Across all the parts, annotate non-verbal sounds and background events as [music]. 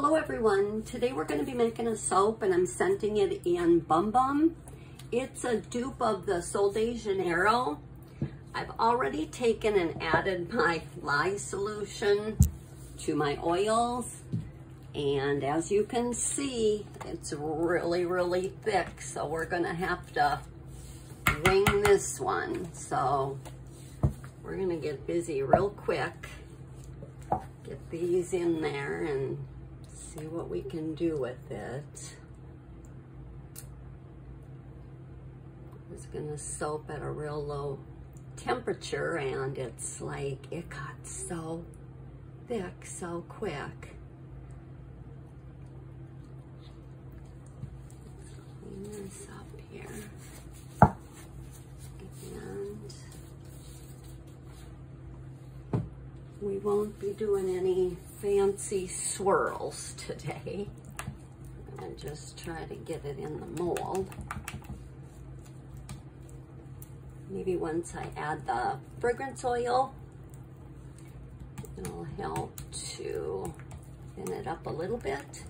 Hello everyone, today we're going to be making a soap and I'm scenting it in Bum Bum. It's a dupe of the Sol de Janeiro. I've already taken and added my lye solution to my oils and as you can see it's really really thick so we're going to have to wing this one. So we're going to get busy real quick, get these in there and see what we can do with it. It's gonna soap at a real low temperature and it's like, it got so thick so quick. Clean this up here. And we won't be doing any fancy swirls today. I'm just try to get it in the mold. Maybe once I add the fragrance oil, it'll help to thin it up a little bit.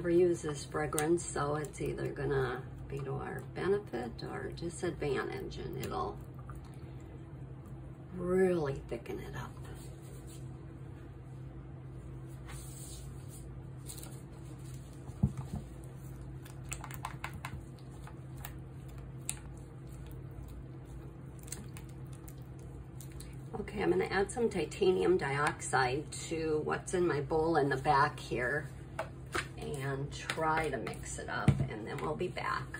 Never use this fragrance, so it's either gonna be to our benefit or disadvantage, and it'll really thicken it up. Okay, I'm gonna add some titanium dioxide to what's in my bowl in the back here and try to mix it up and then we'll be back.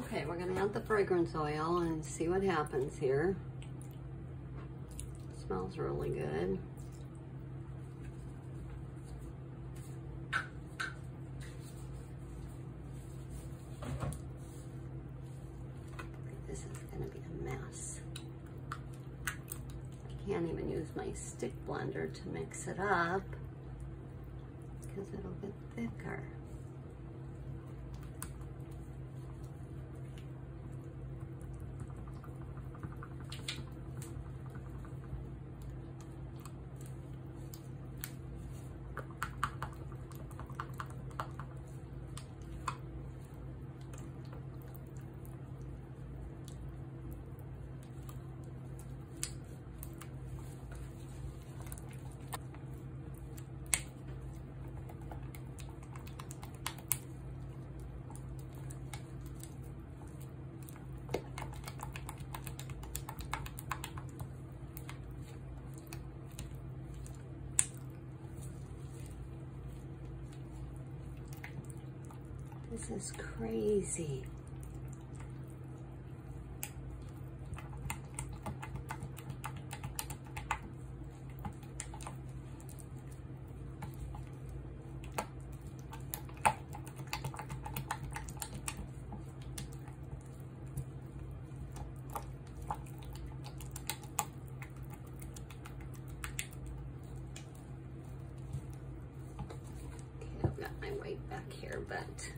Okay, we're gonna add the fragrance oil and see what happens here. It smells really good. can't even use stick blender to mix it up because it'll get thicker. This is crazy. Got my back here, but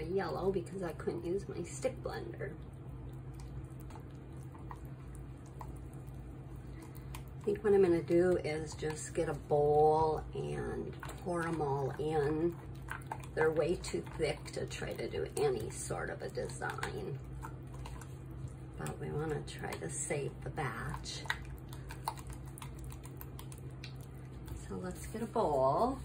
a yellow because I couldn't use my stick blender. I think what I'm gonna do is just get a bowl and pour them all in. They're way too thick to try to do any sort of a design. But we wanna try to save the batch. So let's get a bowl.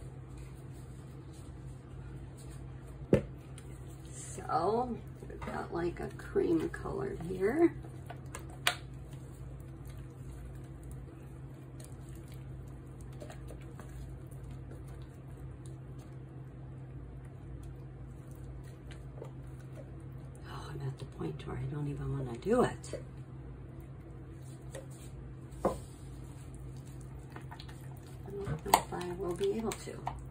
We've got like a cream colored here. Oh, I'm at the point where I don't even want to do it. I don't know if I will be able to.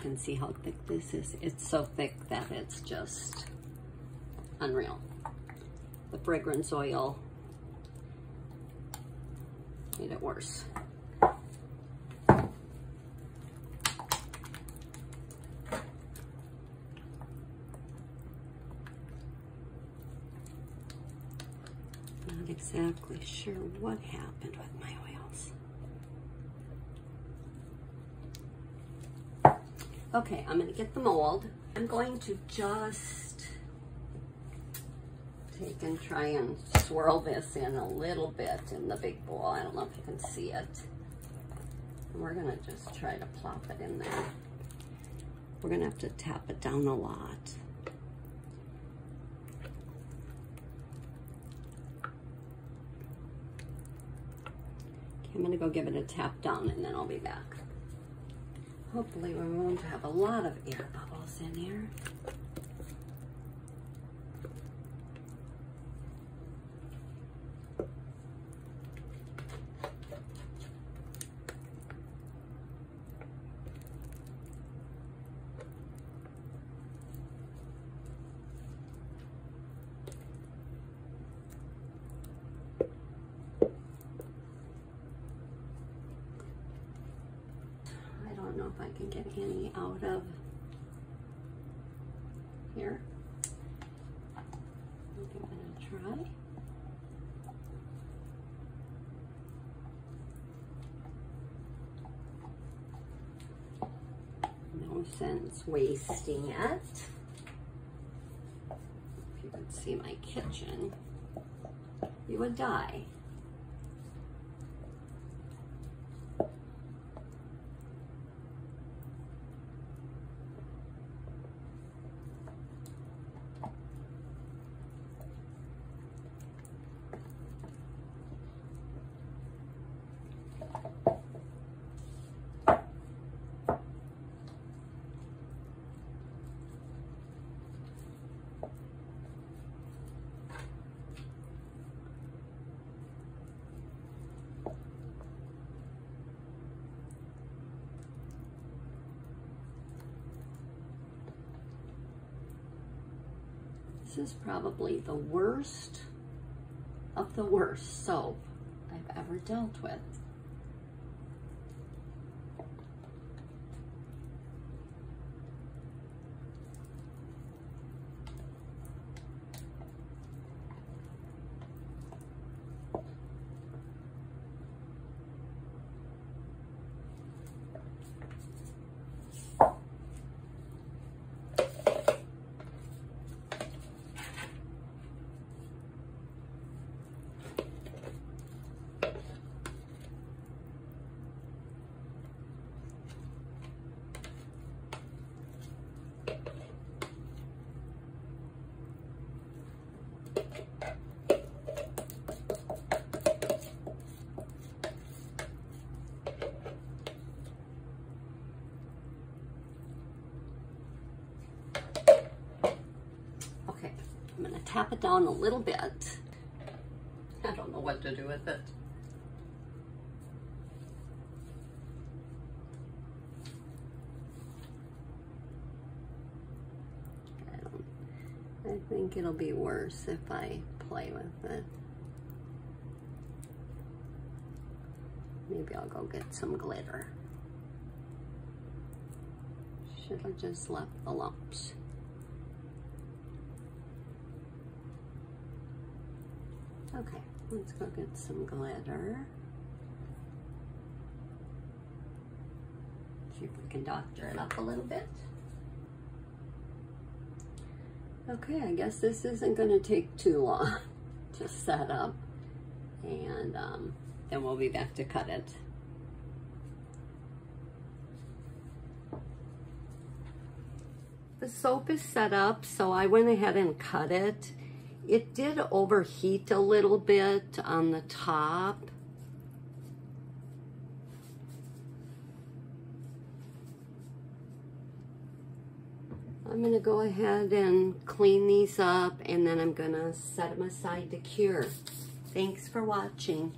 Can see how thick this is. It's so thick that it's just unreal. The fragrance oil made it worse. Not exactly sure what happened with my oils. Okay, I'm gonna get the mold. I'm going to just take and try and swirl this in a little bit in the big bowl. I don't know if you can see it. We're gonna just try to plop it in there. We're gonna have to tap it down a lot. Okay, I'm gonna go give it a tap down and then I'll be back. Hopefully we won't have a lot of air bubbles in here. I can get any out of here. I'm gonna try. No sense wasting it. If you could see my kitchen, you would die. This is probably the worst of the worst soap I've ever dealt with. tap down a little bit. I don't know what to do with it. I, think it'll be worse if I play with it. Maybe I'll go get some glitter. Should have just left the lumps. Okay, let's go get some glitter. See if we can doctor it up a little bit. Okay, I guess this isn't going to take too long [laughs] to set up. And um, then we'll be back to cut it. The soap is set up, so I went ahead and cut it. It did overheat a little bit on the top. I'm going to go ahead and clean these up and then I'm going to set them aside to cure. Thanks for watching.